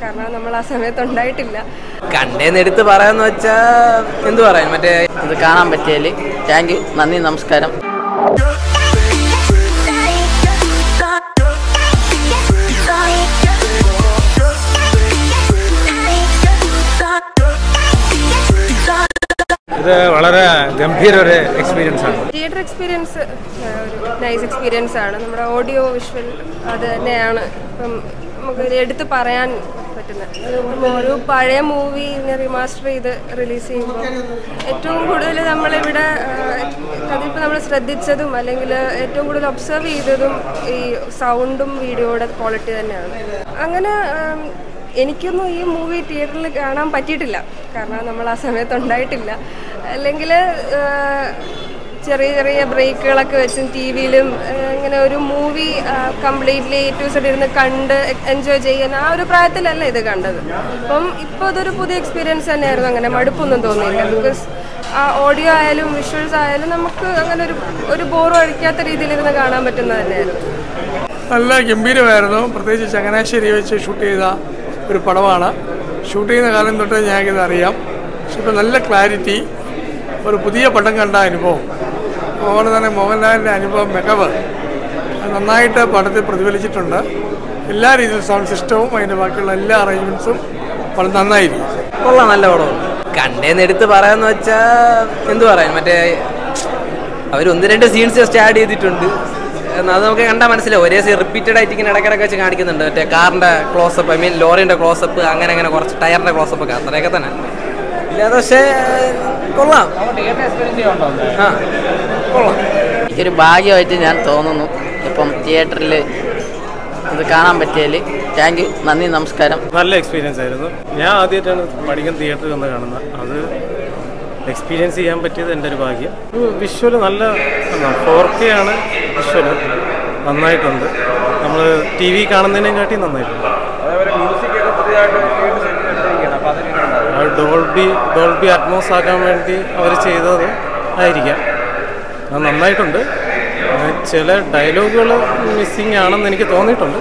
കാരണം നമ്മൾ ആ സമയത്ത് ഉണ്ടായിട്ടില്ല. കണ്ടേന്ന് എടുത്ത് പറയാന്ന് വെച്ചാ എന്തു പറയാൻ? മറ്റേ ഇത് കാണാൻ പറ്റിയതിൽ താങ്ക് യു നന്ദി നമസ്കാരം. ഇത് വളരെ ഗംഭീര ഒരു എക്സ്പീരിയൻസ് ആണ് തിയേറ്റർ എക്സ്പീരിയൻസ് ഒരു നൈസ് എക്സ്പീരിയൻസ് ആണ്. നമ്മുടെ ഓഡിയോ വിഷ്വൽ അത് തന്നെയാണ്. ഇപ്പം നമുക്ക് എടുത്ത് പറയാൻ പറ്റുന്നത് ഒരു പഴയ മൂവി റിമാസ്റ്റർ ചെയ്ത് റിലീസ് ചെയ്യുമ്പോൾ ഏറ്റവും കൂടുതൽ നമ്മളിവിടെ അതിപ്പോൾ നമ്മൾ ശ്രദ്ധിച്ചതും അല്ലെങ്കിൽ ഏറ്റവും കൂടുതൽ ഒബ്സർവ് ചെയ്തതും ഈ സൗണ്ടും വീഡിയോയുടെ ക്വാളിറ്റി തന്നെയാണ്. അങ്ങനെ എനിക്കൊന്നും ഈ മൂവി തിയേറ്ററിൽ കാണാൻ പറ്റിയിട്ടില്ല. കാരണം നമ്മൾ ആ സമയത്ത് ഉണ്ടായിട്ടില്ല. അല്ലെങ്കിൽ ചെറിയ ചെറിയ ബ്രേക്കുകളൊക്കെ വെച്ചും ടി വിയിലും ഇങ്ങനെ ഒരു മൂവി കംപ്ലീറ്റ്ലി ടു സെഡ് ഇരുന്ന് കണ്ട് എൻജോയ് ചെയ്യാൻ ആ ഒരു പ്രായത്തിലല്ല ഇത് കണ്ടത്. അപ്പം ഇപ്പോൾ അതൊരു പുതിയ എക്സ്പീരിയൻസ് തന്നെയായിരുന്നു. അങ്ങനെ മടുപ്പൊന്നും തോന്നിയില്ല. ബിക്കോസ് ആ ഓഡിയോ ആയാലും വിഷ്വൽസ് ആയാലും നമുക്ക് അങ്ങനെ ഒരു ഒരു ബോറും അടിക്കാത്ത രീതിയിൽ ഇരുന്ന് കാണാൻ പറ്റുന്നത് തന്നെയായിരുന്നു. നല്ല ഗംഭീരമായിരുന്നു. പ്രത്യേകിച്ച് ചങ്ങനാശ്ശേരി വെച്ച് ഷൂട്ട് ചെയ്ത ഒരു പടമാണ്. ഷൂട്ട് ചെയ്യുന്ന കാലം തൊട്ട് ഞങ്ങൾക്കിത് അറിയാം. പക്ഷെ ഇപ്പോൾ നല്ല ക്ലാരിറ്റി ഒരു പുതിയ പടം കണ്ട അനുഭവം. അതുപോലെ തന്നെ മോഹൻലാലിന്റെ അനുഭവം മികവ്. നന്നായിട്ട് പടത്തിൽ പ്രതിഫലിച്ചിട്ടുണ്ട്. എല്ലാ രീതിയിലും സൗണ്ട് സിസ്റ്റവും അതിന്റെ ബാക്കിയുള്ള എല്ലാ അറേഞ്ച്മെന്റ്സും വളരെ നന്നായിരിക്കും. കൊള്ളാം നല്ല പടമാണ് കണ്ടേന്ന് എടുത്ത് പറയാന്ന് വെച്ചാൽ എന്തു പറയാൻ? മറ്റേ അവർ ഒന്ന് രണ്ട് സീൻസ് ജസ്റ്റ് ആഡ് ചെയ്തിട്ടുണ്ട്. അത് നമുക്ക് കണ്ടാൽ മനസ്സിലാവും. ഒരേ സീൻ റിപ്പീറ്റഡ് ആയിട്ട് ഇങ്ങനെ ഇടയ്ക്കിടയ്ക്ക് വെച്ച് കാണിക്കുന്നുണ്ട്. മറ്റേ കാറിന്റെ ക്ലോസപ്പ് ഐ മീൻ ലോറിന്റെ ക്ലോസപ്പ് അങ്ങനെ അങ്ങനെ കുറച്ച് ടയറിന്റെ ക്ലോസപ്പ് ഒക്കെ. അത്രയൊക്കെ തന്നെ. ഇല്ലാതെ പക്ഷേ കൊള്ളാം. ആ. കൊള്ളാം. എനിക്കൊരു ഭാഗ്യമായിട്ട് ഞാൻ തോന്നുന്നു. ഇപ്പം തിയേറ്ററിൽ ഇത് കാണാൻ പറ്റിയതിൽ താങ്ക് യു നന്ദി നമസ്കാരം. നല്ല എക്സ്പീരിയൻസ് ആയിരുന്നു. ഞാൻ ആദ്യമായിട്ടാണ് പഠിക്കാൻ തിയേറ്ററിൽ വന്ന് കാണുന്നത്. അത് എക്സ്പീരിയൻസ് ചെയ്യാൻ പറ്റിയത് എന്റെ ഒരു ഭാഗ്യം. വിഷ്വൽ നല്ല ഫോർ കെ ആണ് വിഷ്വൽ നന്നായിട്ടുണ്ട്. നമ്മൾ ടി വി കാണുന്നതിനെക്കാട്ടി നന്നായിട്ടുണ്ട്. ഡോൾബി ഡോൾബി അറ്റ്മോസ് ആക്കാൻ വേണ്ടി അവർ ചെയ്തത് ആയിരിക്കാം. നന്നായിട്ടുണ്ട്. ചില ഡയലോഗുകൾ മിസ്സിങ് ആണെന്ന് എനിക്ക് തോന്നിയിട്ടുണ്ട്.